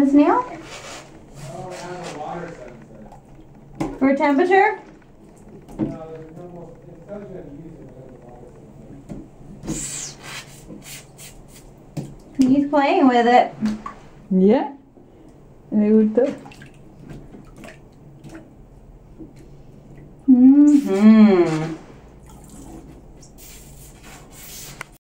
the snail? For temperature? He's playing with it. Yeah. Me gusta. Mm-hmm.